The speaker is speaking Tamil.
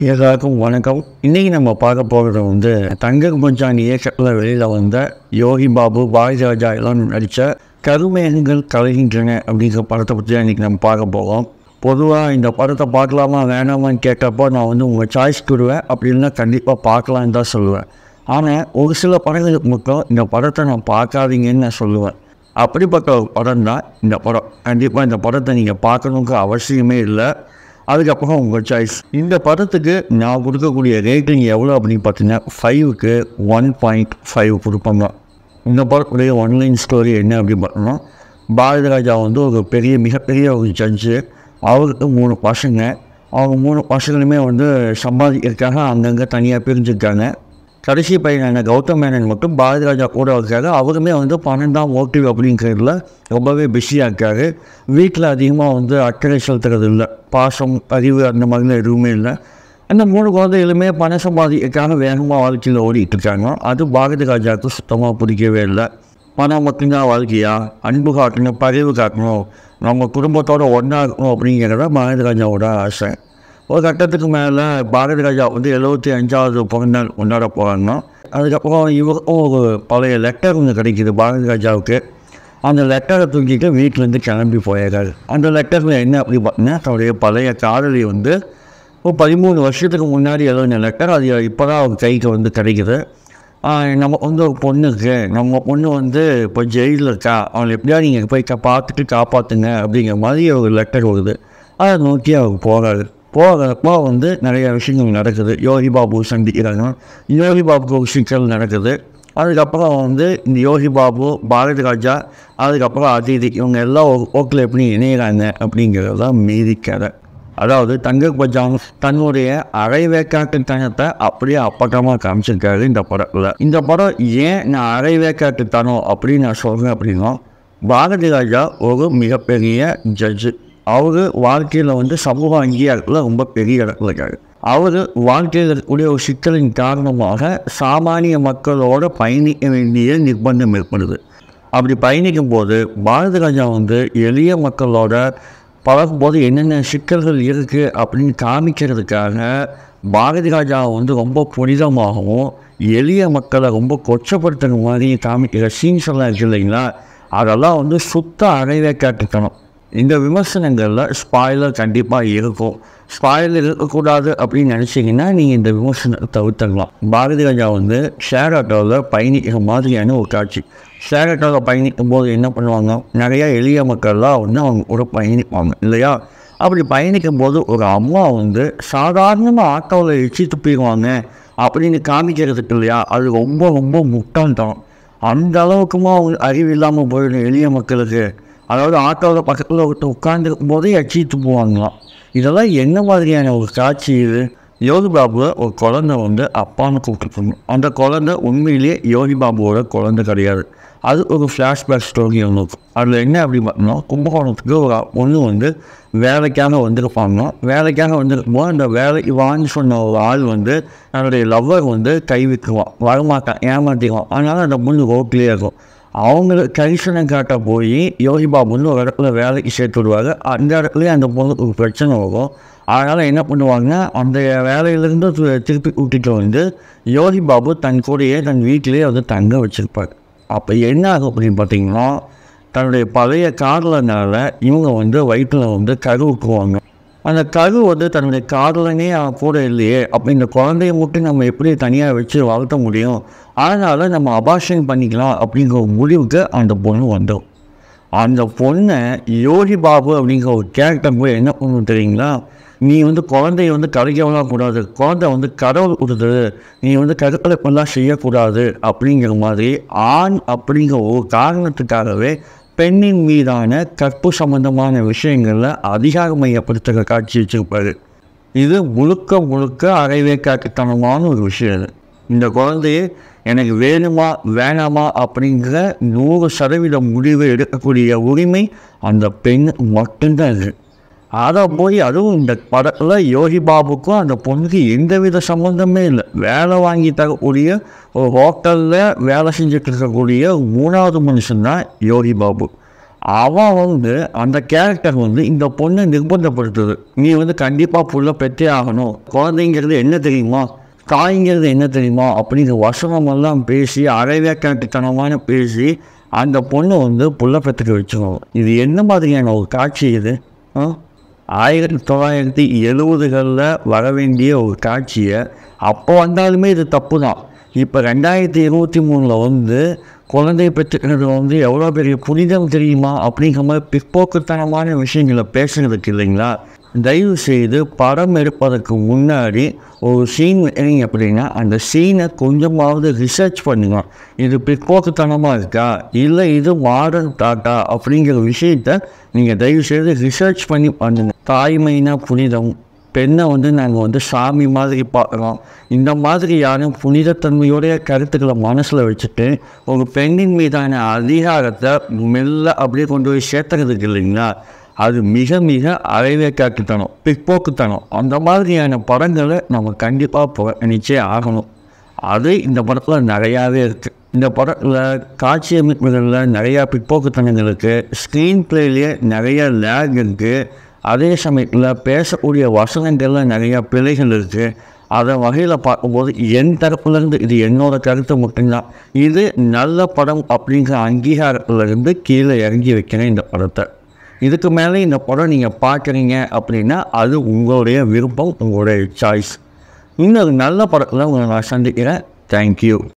எல்லாருக்கும் வணக்கம். இன்றைக்கி நம்ம பார்க்க போகிறது வந்து தங்கர் பஞ்சான் இயக்கத்தில் வெளியில் வந்த யோகி பாபு பாரதிராஜா எல்லாம் நடித்த கருமேகங்கள் கலைகின்றன அப்படிங்கிற படத்தை பற்றி தான் இன்றைக்கி நம்ம பார்க்க போகிறோம் பொதுவாக இந்த படத்தை பார்க்கலாமா வேணாமான்னு கேட்டப்போ நான் வந்து உங்கள் சாய்ஸ் கொடுவேன். அப்படின்னா கண்டிப்பாக பார்க்கலான்னு தான் சொல்லுவேன். ஆனால் ஒரு சில படங்களுக்கு மட்டும் இந்த படத்தை நான் பார்க்காதீங்கன்னு நான் சொல்லுவேன். அப்படிப்பட்ட ஒரு படம் தான் இந்த படம். கண்டிப்பாக இந்த படத்தை நீங்கள் பார்க்கணுங்கிற அவசியமே இல்லை. அதுக்கப்புறம் உங்கள் சாய்ஸ் இந்த படத்துக்கு நான் கொடுக்கக்கூடிய ரேட்டிங் எவ்வளோ அப்படின்னு பார்த்தீங்கன்னா ஃபைவுக்கு ஒன் பாயிண்ட் ஃபைவ் கொடுப்பாங்க. இந்த படத்துடைய ஒன்லைன் ஸ்டோரி என்ன அப்படின்னு பார்த்தோம்னா பாரதி ராஜா வந்து ஒரு பெரிய மிகப்பெரிய ஒரு ஜட்ஜு அவருக்கு மூணு பசங்க. அவங்க மூணு பசங்களுமே வந்து சம்பாதிக்கிறதுக்காக அங்கங்கே தனியாக பிரிஞ்சுருக்காங்க. கடைசி பையனான கௌதம் மேனன் மட்டும் பாரதி ராஜா கூட இருக்காரு. அவருமே வந்து பன்னெண்டாம் ஓட்டிவ் அப்படிங்கிறதுல ரொம்பவே பிஸியாக இருக்காரு. வீட்டில் அதிகமாக வந்து அக்கறை செலுத்துறது இல்லை. பாசம் அறிவு அந்த மாதிரிலாம் எதுவுமே இல்லை. அந்த மூணு குழந்தைகளுமே பண சம்பாதிக்கான வேகமாக வாழ்க்கையில் ஓடிட்டு இருக்காங்க. அது பாரதி ராஜாவுக்கு சுத்தமாக பிடிக்கவே இல்லை. பணம் மட்டும்தான் வாழ்க்கையா? அன்பு காட்டணும் பதிவு காட்டணும். நம்ம குடும்பத்தோடு ஒன்றா இருக்கணும் அப்படிங்கிறத பாரதி ராஜாவோட ஆசை. ஒரு கட்டத்துக்கு மேலே பாரதி ராஜா வந்து எழுபத்தி அஞ்சாவது பிறந்தநாள் கொண்டாட போகிறாங்க அதுக்கப்புறம் இவருக்கும் ஒரு பழைய லெட்டர் ஒன்று கிடைக்கிது பாரதி ராஜாவுக்கு. அந்த லெட்டரை தூக்கிட்டு வீட்டிலேருந்து கிளம்பி போயிடுறாரு. அந்த லெட்டரில் என்ன அப்படி பார்த்தீங்கன்னா தன்னுடைய பழைய காதலி வந்து ஒரு பதிமூணு வருஷத்துக்கு முன்னாடி எழுதின லெட்டர் அது இப்போ தான் அவர் கைக்கு வந்து கிடைக்குது. நம்ம வந்து ஒரு பொண்ணு இருக்கு. நம்ம பொண்ணு வந்து இப்போ ஜெயிலில் இருக்கா. அவளை எப்படியா நீங்கள் போய் பார்த்துட்டு காப்பாற்றுங்க அப்படிங்கிற மாதிரி ஒரு லெட்டர் வருது. அதை நோக்கி அவர் போகிறாரு போகிறப்போ வந்து நிறைய விஷயங்கள் நடக்குது. யோகி பாபு சந்திக்கிறாங்க யோகி பாபுக்கு விஷயங்கள் நடக்குது. அதுக்கப்புறம் வந்து இந்த யோகி பாபு பாரதி ராஜா அதுக்கப்புறம் அதிதி இவங்க எல்லாம் ஒரு போக்கில் எப்படி இணையிறாங்க அப்படிங்கிறது தான் மீதி கதை. அதாவது தங்க பஜான் தன்னுடைய அரை வேக்காட்டுத்தனத்தை அப்படியே அப்பட்டமாக காமிச்சிருக்காரு இந்த படத்தில். இந்த படம் ஏன் நான் அரை வேக்காட்டுத்தனம் அப்படின்னு நான் சொல்கிறேன் அப்படின்னா பாரதி ராஜா ஒரு மிகப்பெரிய ஜட்ஜு அவர் வாழ்க்கையில் வந்து சமூக அங்கீகாரத்தில் ரொம்ப பெரிய இடத்துல இருக்காரு. அவர் வாழ்க்கையில் இருக்கக்கூடிய ஒரு சிக்கலின் காரணமாக சாமானிய மக்களோட பயணிக்க வேண்டிய நிர்பந்தம் ஏற்படுது. அப்படி பயணிக்கும் போது பாரதி ராஜா வந்து எளிய மக்களோட பழகும்போது என்னென்ன சிக்கல்கள் இருக்குது அப்படின்னு காமிக்கிறதுக்காக பாரதி ராஜா வந்து ரொம்ப புனிதமாகவும் எளிய மக்களை ரொம்ப கொச்சப்படுத்துகிற மாதிரி காமிக்கிற சீன்ஸ் எல்லாம் இருக்கு இல்லைங்களா? அதெல்லாம் வந்து சுத்த அறைவே காட்டுக்கணும் இந்த விமர்சனங்களில் ஸ்பாயிலர் கண்டிப்பாக இருக்கும். ஸ்பாயிலர் இருக்கக்கூடாது அப்படின்னு நினச்சிங்கன்னா நீங்கள் இந்த விமர்சனத்தை தவிர்த்துடலாம் பாரதி ராஜா வந்து ஷேர் ஆட்டோவில் பயணிக்கிற மாதிரியான ஒரு காட்சி. ஷேர் ஆட்டோவில் பயணிக்கும் போது என்ன பண்ணுவாங்க? நிறையா எளிய மக்கள்லாம் வந்து அவங்க கூட பயணிப்பாங்க இல்லையா? அப்படி பயணிக்கும் போது ஒரு அம்மா வந்து சாதாரணமாக ஆட்டோவில் எச்சி துப்பிடுவாங்க அப்படின்னு காமிக்கிறதுக்கு இல்லையா? அது ரொம்ப ரொம்ப முட்டாள்தான் அந்த அளவுக்குமா அவங்க அறிவு இல்லாமல் போயிடும் எளிய மக்களுக்கு. அதாவது ஆட்டோவில் பக்கத்தில் ஒருத்தர் உட்காந்துருக்கும் போதே எச்சி போவாங்களாம். இதெல்லாம் என்ன மாதிரியான ஒரு காட்சி இது? யோகி பாபுவை ஒரு குழந்தை வந்து அப்பான்னு கூப்பிட்டுருக்கணும். அந்த குழந்தை உண்மையிலேயே யோகி பாபுவோட குழந்தை கிடையாது. அது ஒரு ஃப்ளாஷ்பேக் ஸ்டோரி ஒன்று இருக்கும். அதில் என்ன அப்படி பார்த்தோம்னா கும்பகோணத்துக்கு ஒரு ஒன்று வந்து வேலைக்காக வந்திருப்பாங்க வேலைக்காக வந்திருக்கும்போது அந்த வேலைக்கு வான்னு சொன்ன ஒரு ஆள் வந்து தன்னுடைய லவ்வர் வந்து கை விற்குவான் வரமாட்டான் ஏமாற்றிடுவான் அதனால் அந்த பொண்ணு ரோட்லேயே இருக்கும். அவங்களுக்கு கரிசனம் காட்ட போய் யோகி பாபுன்னு ஒரு இடத்துல வேலைக்கு சேர்த்து விடுவாங்க அந்த இடத்துலயே அந்த பொண்ணுக்கு ஒரு பிரச்சனை வரும். அதனால் என்ன பண்ணுவாங்க அந்த வேலையிலேருந்து திருப்பி கூட்டிகிட்டு வந்து யோகி பாபு தன் கூடயே தன் வீட்டிலேயே வந்து தங்க வச்சுருப்பார். அப்போ என்ன ஆகும் அப்படின்னு பார்த்தீங்கன்னா தன்னுடைய பழைய காதலனால இவங்க வந்து வயிற்றில் வந்து கரு அந்த கரு வந்து தன்னுடைய காதலனே அவன் கூட இல்லையே. அப்போ இந்த குழந்தைய மட்டும் நம்ம எப்படி தனியாக வச்சு வளர்த்த முடியும்? அதனால் நம்ம அபாஷன் பண்ணிக்கலாம் அப்படிங்கிற ஒரு முடிவுக்கு அந்த பொண்ணு வந்தோம். அந்த பொண்ணை யோகி பாபு அப்படிங்கிற ஒரு கேரக்டர் போய் என்ன பண்ணணும் தெரியுங்களா? நீ வந்து குழந்தைய வந்து கரைக்கவலாம் கூடாது. குழந்தை வந்து கடவுள் கொடுத்தது. நீ வந்து கருக்கலைப்பெல்லாம் செய்யக்கூடாது அப்படிங்கிற மாதிரி ஆண் அப்படிங்கிற ஒரு காரணத்துக்காகவே பெண்ணின் மீதான கற்பு சம்பந்தமான விஷயங்களில் அதிகார மையப்படுத்துகிற காட்சி வச்சுருப்பாரு. இது முழுக்க முழுக்க அரைவே காட்டுத்தனமான ஒரு விஷயம் இது இந்த குழந்தைய எனக்கு வேணுமா வேணாமா அப்படிங்கிற நூறு சதவீத முடிவை எடுக்கக்கூடிய உரிமை அந்த பெண் மட்டும்தான் இருக்குது அதை போய் அதுவும் இந்த படத்தில் யோகி பாபுக்கும் அந்த பொண்ணுக்கு எந்தவித சம்மந்தமே இல்லை. வேலை வாங்கி தரக்கூடிய ஒரு ஹோட்டலில் வேலை செஞ்சுட்டு இருக்கக்கூடிய மூணாவது மனுஷன் தான் யோகி பாபு. அவன் வந்து அந்த கேரக்டர் வந்து இந்த பொண்ணை நிர்பந்தப்படுத்துது. நீ வந்து கண்டிப்பாக புள்ள பெற்றே ஆகணும். குழந்தைங்கிறது என்ன தெரியுமா? தாய்ங்கிறது என்ன தெரியுமா? அப்படிங்கிற வசனமெல்லாம் பேசி அரைவேக்காட்டுத்தனமான பேசி அந்த பொண்ணை வந்து புள்ள பெற்றுக்க வச்சுக்கணும் இது என்ன மாதிரியான ஒரு காட்சி இது? ஆ? ஆயிரத்தி தொள்ளாயிரத்தி எழுபதுகளில் வர வேண்டிய ஒரு காட்சியை அப்போ வந்தாலுமே இது தப்பு தான் இப்போ ரெண்டாயிரத்தி இருபத்தி மூணில் வந்து குழந்தை பெற்றுக்கிறது வந்து எவ்வளோ பெரிய புனிதம் தெரியுமா? அப்படிங்கிற மாதிரி பிற்போக்குத்தனமான விஷயங்களை பேசுறதுக்கு இல்லைங்களா? தயவு செய்து படம் எடுப்பதற்கு முன்னாடி ஒரு சீன் எடுங்க அப்படின்னா அந்த சீனை கொஞ்சமாவது ரிசர்ச் பண்ணுங்க. இது பிற்போக்குத்தனமாக இருக்கா? இல்லை இது மாடர்ன் தாட்டா அப்படிங்கிற விஷயத்த நீங்கள் தயவு செய்து ரிசர்ச் பண்ணி பண்ணுங்க. தாய்மைனா புனிதம். பெண்ணை வந்து நாங்கள் வந்து சாமி மாதிரி பார்க்குறோம். இந்த மாதிரி யாரும் புனிதத்தன்மையோடைய கருத்துக்களை மனசில் வச்சுட்டு ஒரு பெண்ணின் மீதான அதிகாரத்தை மெல்ல அப்படியே கொண்டு போய் சேர்த்துறதுக்கு இல்லைங்களா? அது மிக மிக அரைவேக்காட்டுத்தனம் பிற்போக்குத்தனம். அந்த மாதிரியான படங்களை நம்ம கண்டிப்பாக புறக்கணிச்சே ஆகணும். அது இந்த படத்தில் நிறையாவே இருக்குது இந்த படத்தில் காட்சி அமைப்புகளில் நிறையா பிற்போக்குத்தனங்கள் இருக்குது ஸ்க்ரீன் பிளேலேயே நிறைய லேக் இருக்குது அதே சமயத்தில் பேசக்கூடிய வசனங்களில் நிறையா பிழைகள் இருக்குது அதை வகையில் பார்க்கும்போது என் தரப்புலேருந்து இது என்னோட கருத்து மட்டும்தான். இது நல்ல படம் அப்படிங்கிற அங்கீகாரத்துலேருந்து கீழே இறங்கி வைக்கிறேன் இந்த படத்தை. இதுக்கு மேலே இந்த படம் நீங்கள் பார்க்குறீங்க அப்படின்னா அது உங்களுடைய விருப்பம் உங்களுடைய சாய்ஸ் இன்னொரு நல்ல படத்தில் உங்களை நான் சந்திக்கிறேன். தேங்க்யூ